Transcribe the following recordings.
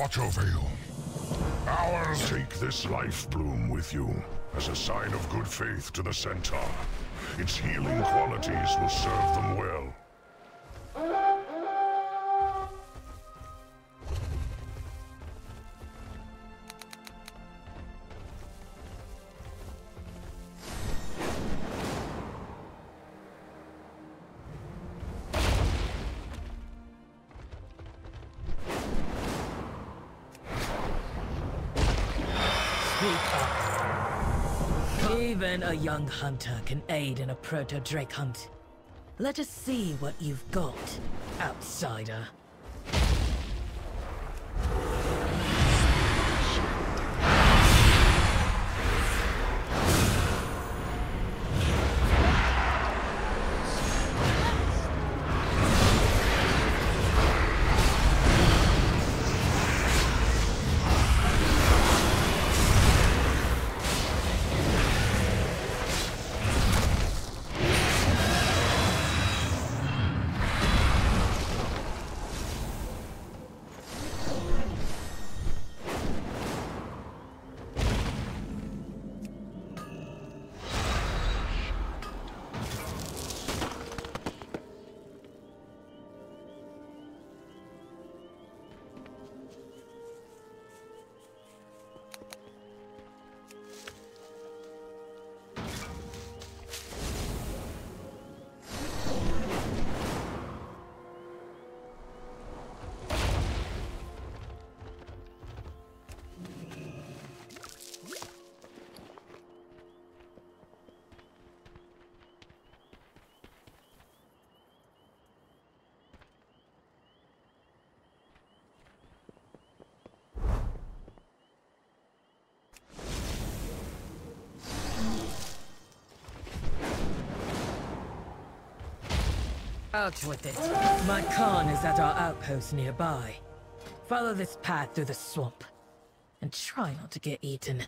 Watch over you. Ours take this life bloom with you as a sign of good faith to the Centaur. Its healing qualities will serve them well. Young hunter can aid in a proto-drake hunt. Let us see what you've got, outsider. Out with it. My Khan is at our outpost nearby. Follow this path through the swamp. And try not to get eaten.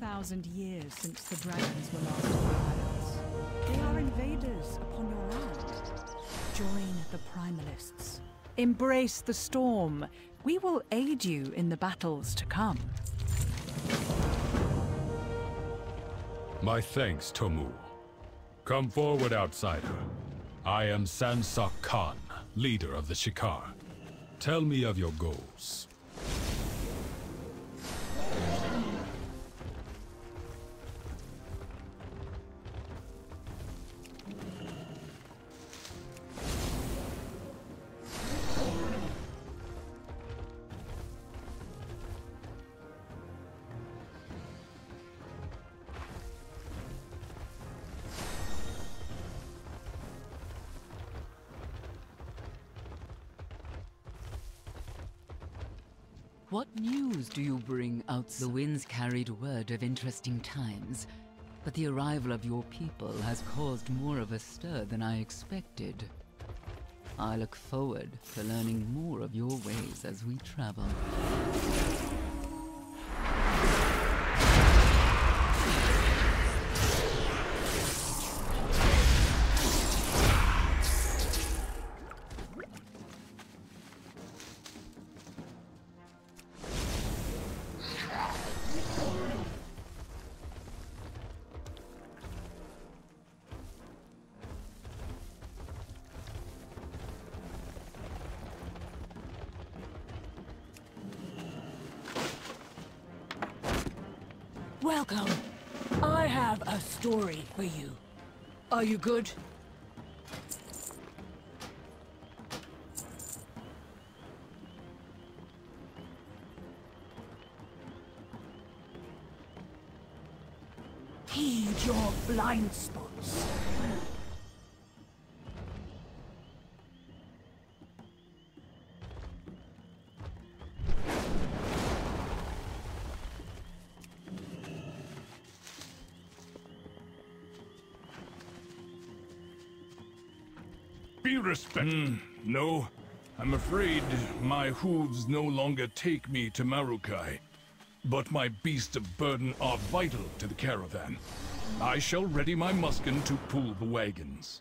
Thousand years since the dragons were last in They are invaders upon your land. Join the Primalists. Embrace the storm. We will aid you in the battles to come. My thanks, Tomu. Come forward, outsider. I am Sansok Khan, leader of the Shikaar. Tell me of your goals. What news do you bring out? The winds carried word of interesting times, but the arrival of your people has caused more of a stir than I expected. I look forward to learning more of your ways as we travel. Welcome. I have a story for you. Are you good? Heed your blind spots. Be respected. Hmm. no, I'm afraid my hooves no longer take me to Maruukai. But my beasts of burden are vital to the caravan. I shall ready my muskin to pull the wagons.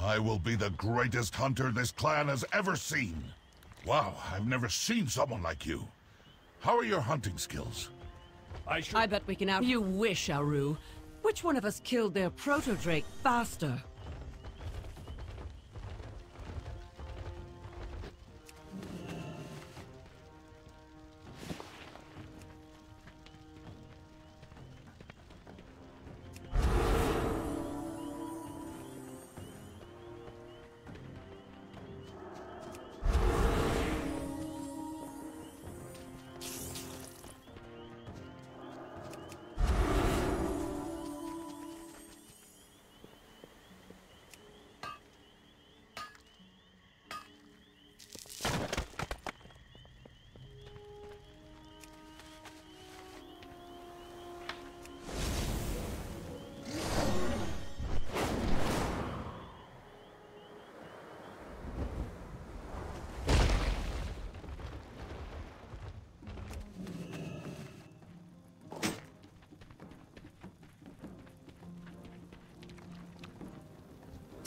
I will be the greatest hunter this clan has ever seen. Wow, I've never seen someone like you. How are your hunting skills? I shall... I bet we can out- You wish, Aru. Which one of us killed their proto-drake faster?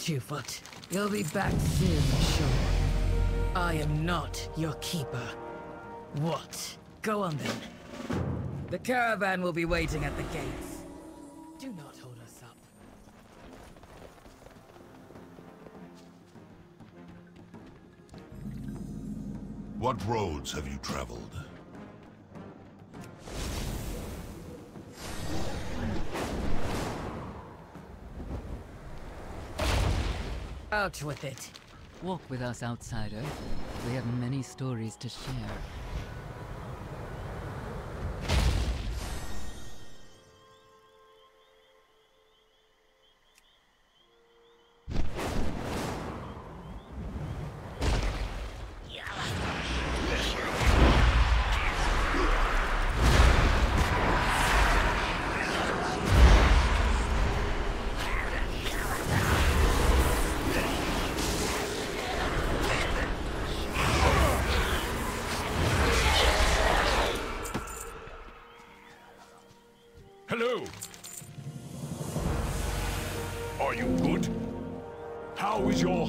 Twofoot, you'll be back soon, sure. I am not your keeper. What? Go on then. The caravan will be waiting at the gates. Do not hold us up. What roads have you traveled? Out with it. Walk with us, outsider. We have many stories to share.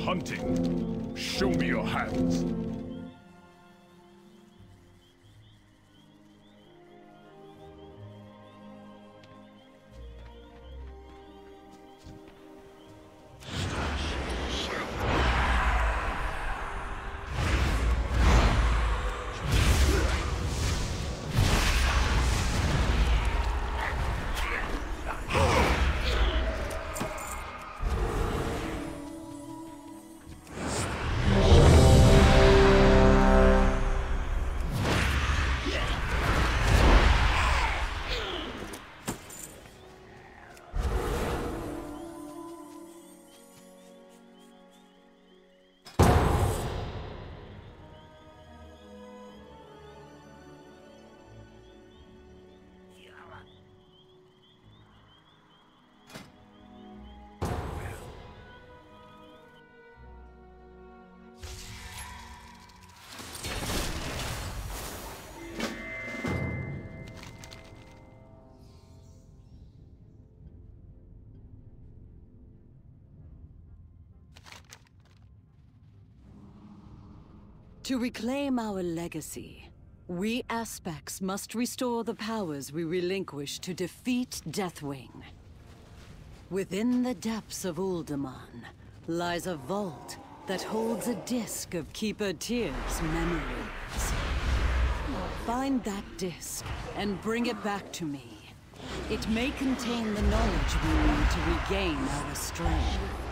Hunting? Show me your hands. To reclaim our legacy, we aspects must restore the powers we relinquished to defeat Deathwing. Within the depths of Uldaman lies a vault that holds a disk of Keeper Tyr's memories. Find that disk and bring it back to me. It may contain the knowledge we need to regain our strength.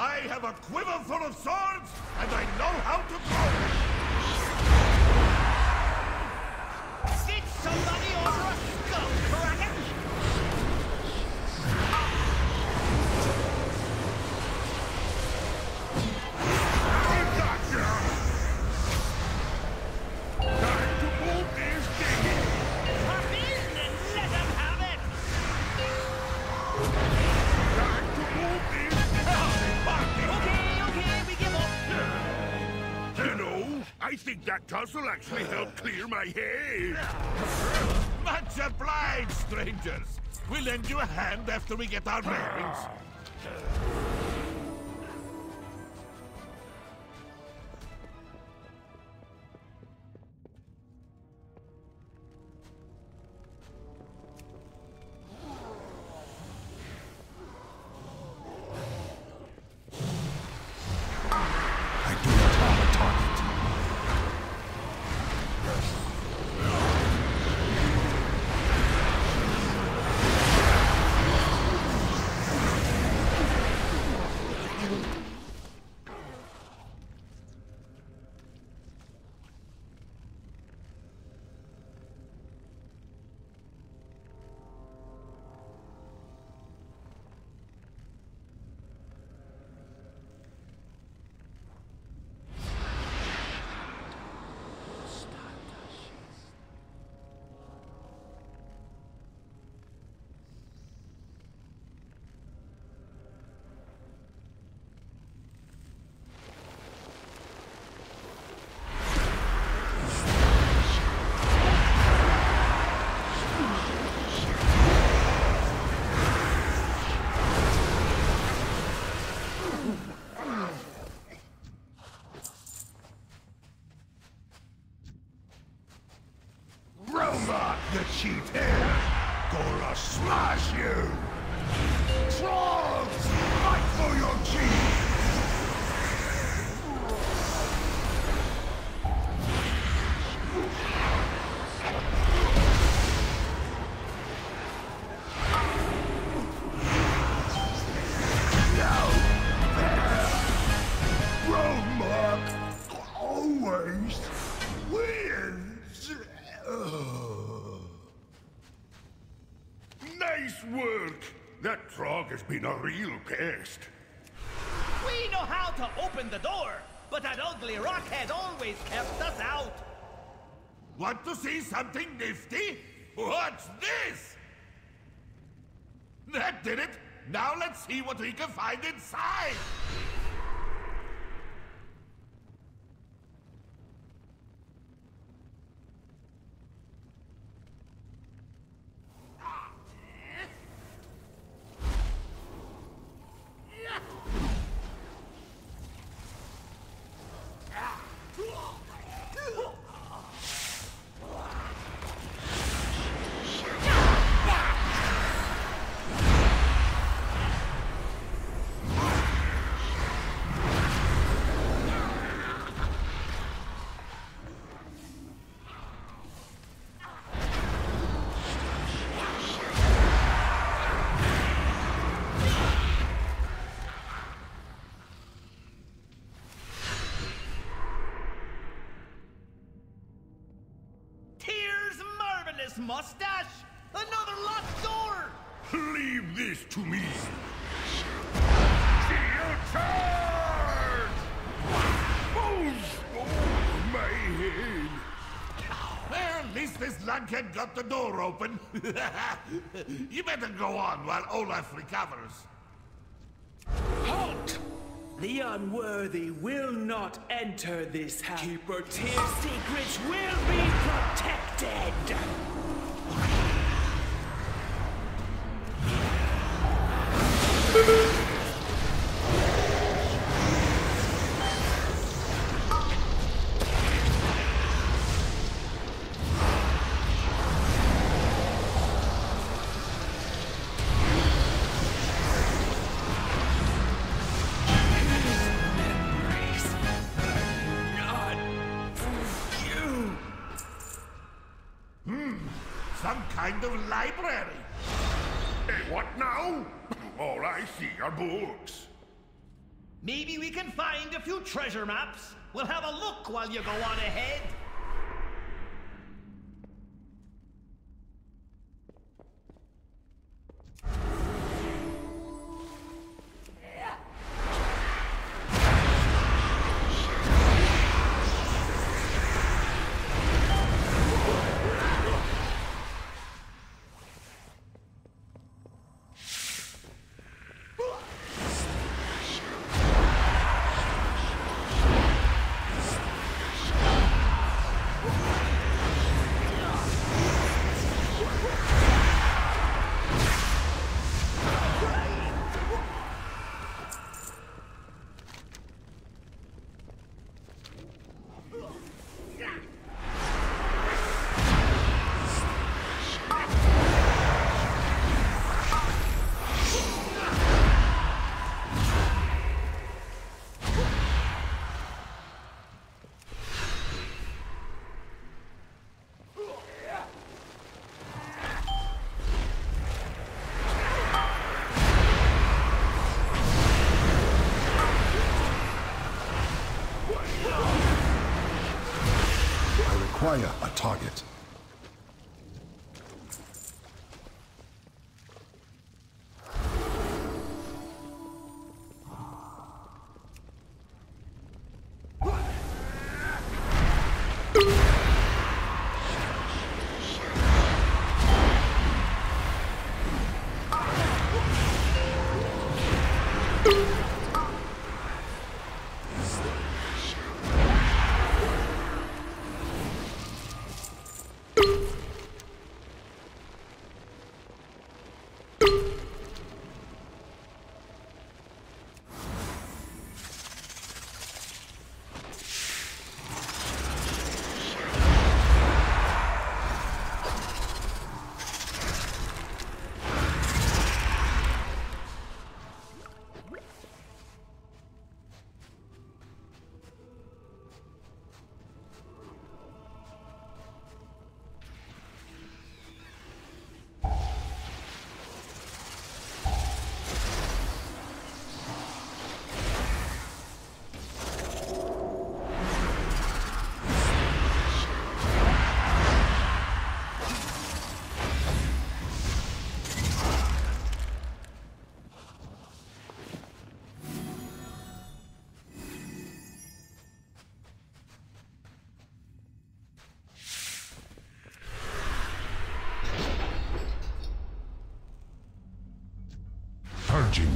I have a quiver full of swords! That tussle actually helped clear my head. Much obliged, strangers. We'll lend you a hand after we get our bearings. Cheat here! Gonna smash you! Trolls! Fight for your chief! Pest. We know how to open the door, but that ugly rockhead always kept us out. Want to see something nifty? What's this? That did it! Now let's see what we can find inside! Marvelous mustache! Another locked door! Leave this to me. See you charge! Move over my head. Well, at least this lunkhead got the door open. you better go on while Olaf recovers. Halt! The unworthy will not enter this house. Keeper Tyr's secrets will be protected! Treasure maps. We'll have a look while you go on ahead. Target.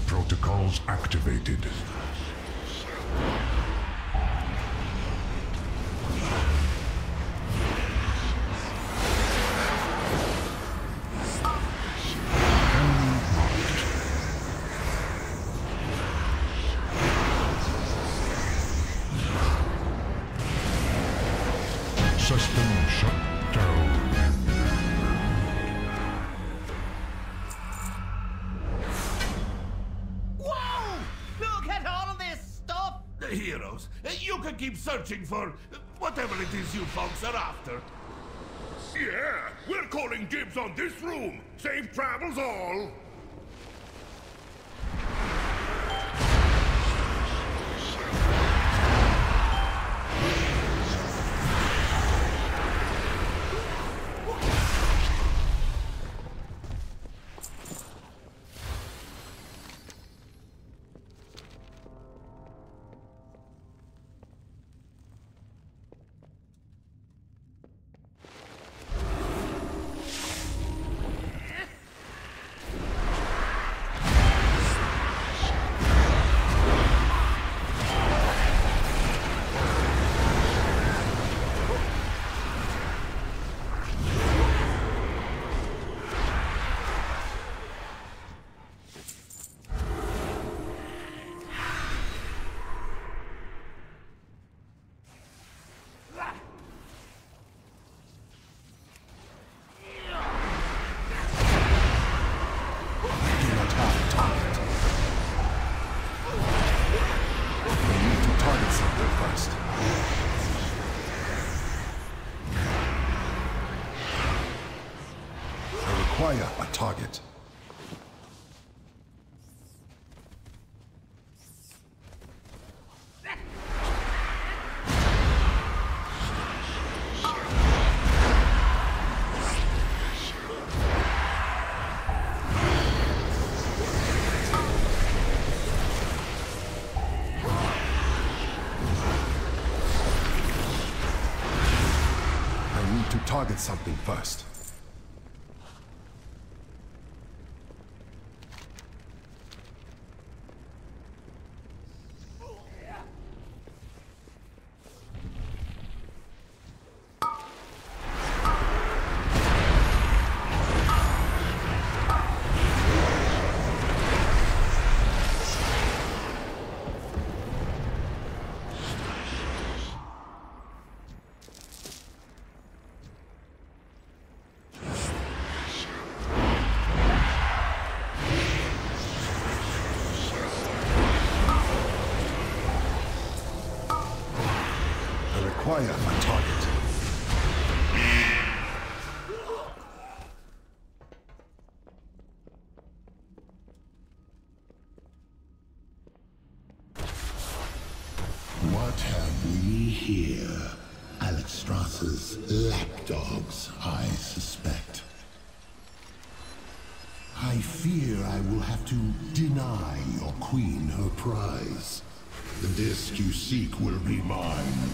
Protocols activated. Keep searching for whatever it is you folks are after. Yeah, we're calling dibs on this room. Safe travels all. Target something first. I require a target. What have we here? Alexstrasza's lapdogs, I suspect. I fear I will have to deny your queen her prize. The disc you seek will be mine.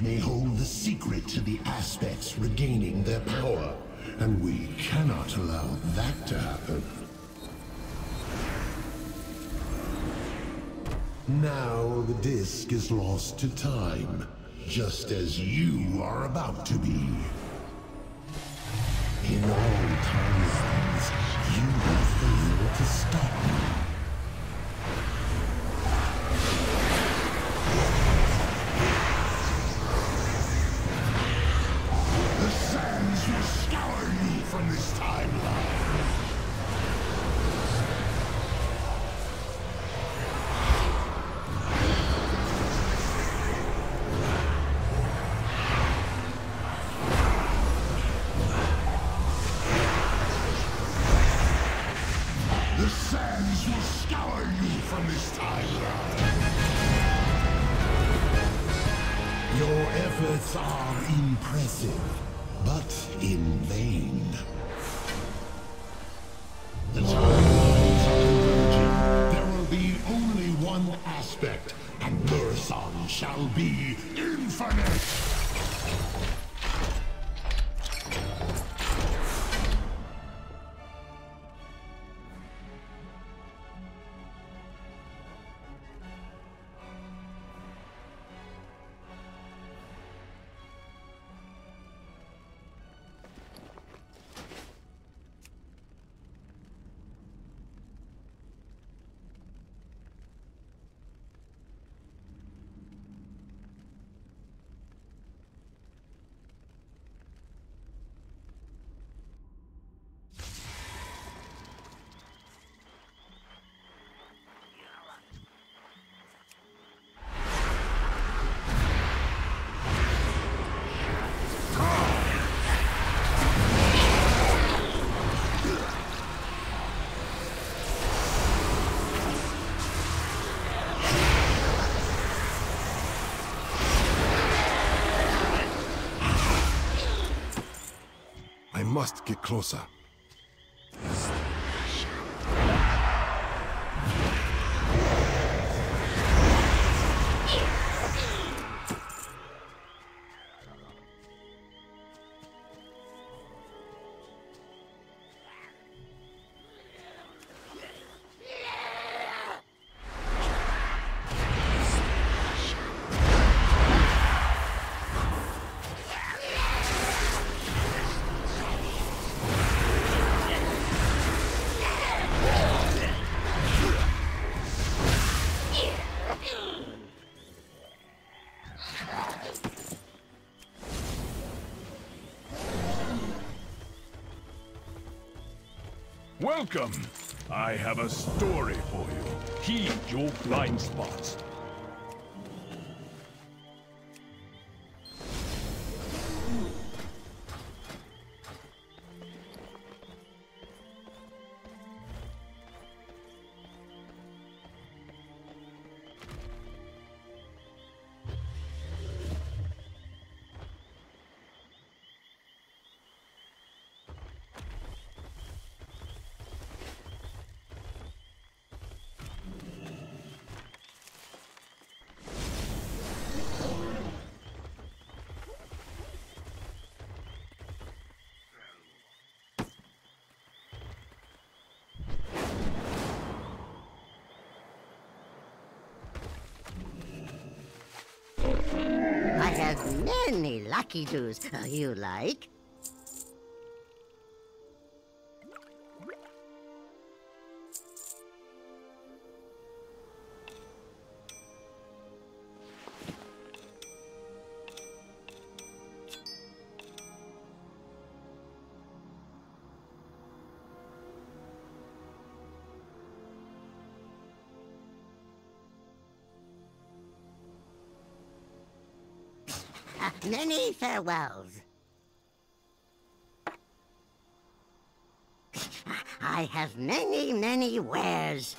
May hold the secret to the aspects regaining their power, and we cannot allow that to happen. Now the disk is lost to time, just as you are about to be. In all timelines, you have failed to stop me. The converging. There will be only one aspect, and Murozond shall be infinite! Must get closer. Welcome! I have a story for you. Heed your blind spots. Lucky. Uh, You like? many farewells. I have many, many wares.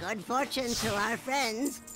Good fortune to our friends.